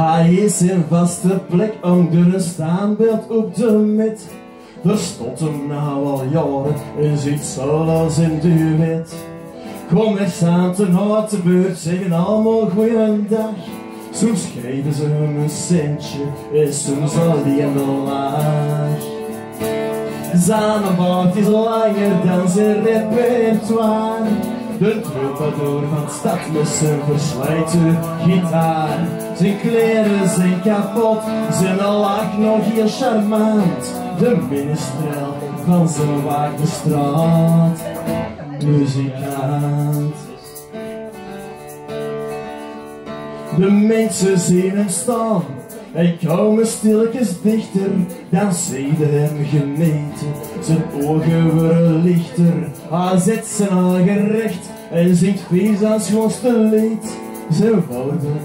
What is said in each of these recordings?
Hij is in vaste plek onder een staanbeeld op de mit. Er hem nou al jaren en ziet zoals in de wet. Kom eens aan ten harte beurt, zeggen allemaal goeiedag. Soms geven ze hem een centje en soms alleen een laag. Zijn baard is langer dan zijn repertoire. De troubadour van stad zijn versleten gitaar. Zijn kleren zijn kapot, zijn lach nog heel charmant. De minstrel van zijn waakte straat. Muzikant. De mensen zien hem staan en komen stilletjes dichter, dan je hem gemeten. Zijn ogen worden lichter, hij zet zijn ogen recht en zingt vies als schoonste lied. Zijn woorden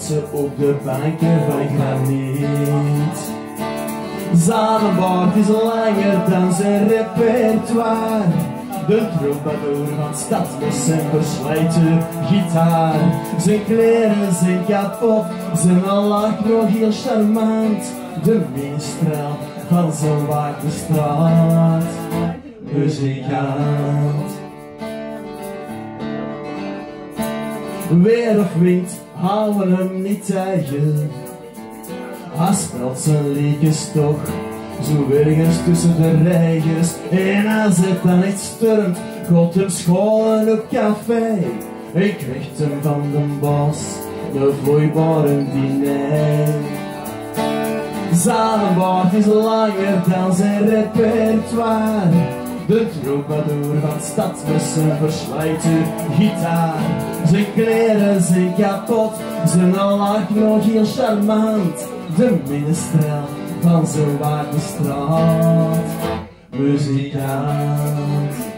ze op de banken van graniet. Baard is langer dan zijn repertoire. De troubadour van stad met zijn versleten gitaar. Zijn kleren zijn kapot, zijn lach nog heel charmant. De minstrel van zijn waakte straat. Muzikant. Weer of wind houden hem niet tegen. Hij speelt zijn liedjes toch, zo ergens tussen de rijgers. En als het dan niet stormt, gaat hem scholen op café. Ik krijgt hem van de bos, de vloeibare diner. Zijn is langer dan zijn repertoire. De troubadour van stad met zijn versleten gitaar. Zijn kleren zijn kapot, zijn lach nog heel charmant. De minstrel van zijn waakte straat. Muzikant.